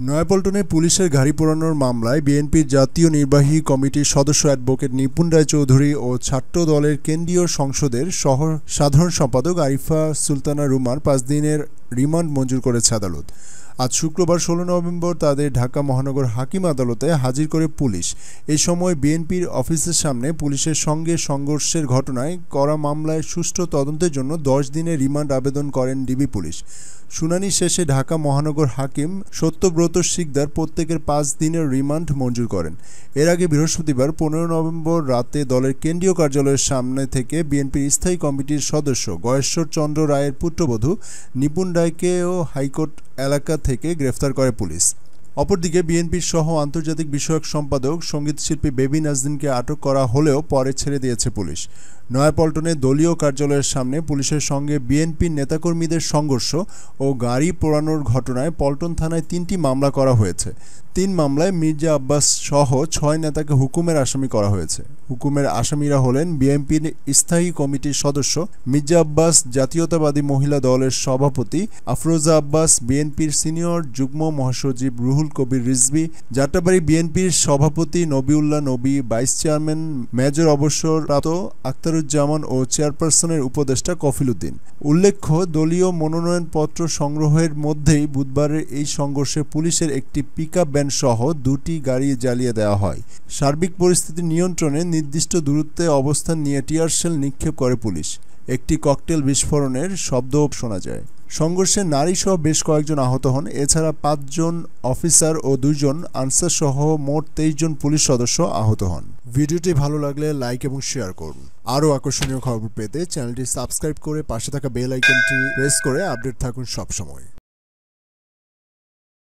নয়াপল্টনে পুলিশের গাড়ি পোড়ানোর মামলায় বিএনপির জাতীয় নির্বাহী কমিটির সদস্য অ্যাডভোকেট নিপুণ রায় চৌধুরী ও ছাত্র দলের কেন্দ্রীয় সংসদের সহ সাধারণ সম্পাদক আরিফা সুলতানা রুমার পাঁচ দিনের রিমান্ড মঞ্জুর করেছে আদালত। আজ শুক্রবার ষোলো নভেম্বর তাদের ঢাকা মহানগর হাকিম আদালতে হাজির করে পুলিশ। এ সময় বিএনপির অফিসের সামনে পুলিশের সঙ্গে সংঘর্ষের ঘটনায় করা মামলায় সুষ্ঠু তদন্তের জন্য দশ দিনের রিমান্ড আবেদন করেন ডিবি পুলিশ। শুনানি শেষে ঢাকা মহানগর হাকিম সত্যব্রত শিকদার প্রত্যেকের পাঁচ দিনের রিমান্ড মঞ্জুর করেন। এর আগে বৃহস্পতিবার পনেরো নভেম্বর রাতে দলের কেন্দ্রীয় কার্যালয়ের সামনে থেকে বিএনপির স্থায়ী কমিটির সদস্য গয়েশ্বর চন্দ্র রায়ের পুত্রবধূ নিপুণ রায়কেও হাইকোর্ট এলাকা থেকে গ্রেফতার করে পুলিশ। অপরদিকে বিএনপির সহ আন্তর্জাতিক বিষয়ক সম্পাদক সঙ্গীতশিল্পী বেবি নাজদিনকে আটক করা হলেও পরে ছেড়ে দিয়েছে পুলিশ। নয়াপল্টনে দলীয় কার্যালয়ের সামনে পুলিশের সঙ্গে বিএনপির নেতাকর্মীদের সংঘর্ষ ও গাড়ি পোড়ানোর ঘটনায় পল্টন থানায় তিনটি মামলা করা হয়েছে। তিন মামলায় মির্জা আব্বাস সহ ছয় নেতাকে হুকুমের আসামি করা হয়েছে। হুকুমের আসামিরা হলেন বিএনপির স্থায়ী কমিটির সদস্য মির্জা আব্বাস, জাতীয়তাবাদী মহিলা দলের সভাপতি আফরোজা আব্বাস, বিএনপির সিনিয়র যুগ্ম মহাসচিব রুহুল কবির রিজভি, যাত্রাবাড়ি বিএনপির সভাপতি নবিউল্লাহ নবী, ভাইস চেয়ারম্যান মেজর অবসরপ্রাপ্ত আখতারুজ্জামান ও চেয়ারপারসনের উপদেষ্টা কফিল উদ্দিন উল্লেখ্য, দলীয় মনোনয়নপত্র সংগ্রহের মধ্যেই বুধবারের এই সংঘর্ষে পুলিশের একটি পিকআপ ভ্যান সহ দুটি গাড়ি জ্বালিয়ে দেওয়া হয়। সার্বিক পরিস্থিতি নিয়ন্ত্রণে নির্দিষ্ট দূরত্বে অবস্থান নিয়ে টিয়ারশেল নিক্ষেপ করে পুলিশ। একটি ককটেল বিস্ফোরণের শব্দও শোনা যায়। সংঘর্ষে নারী সহ বেশ কয়েকজন আহত হন। এছাড়া পাঁচজন অফিসার ও দুইজন আনসার সহ মোট তেইশ জন পুলিশ সদস্য আহত হন। ভিডিওটি ভালো লাগলে লাইক এবং শেয়ার করুন। আরও আকর্ষণীয় খবর পেতে চ্যানেলটি সাবস্ক্রাইব করে পাশে থাকা বেল আইকনটি প্রেস করে আপডেট থাকুন সবসময়।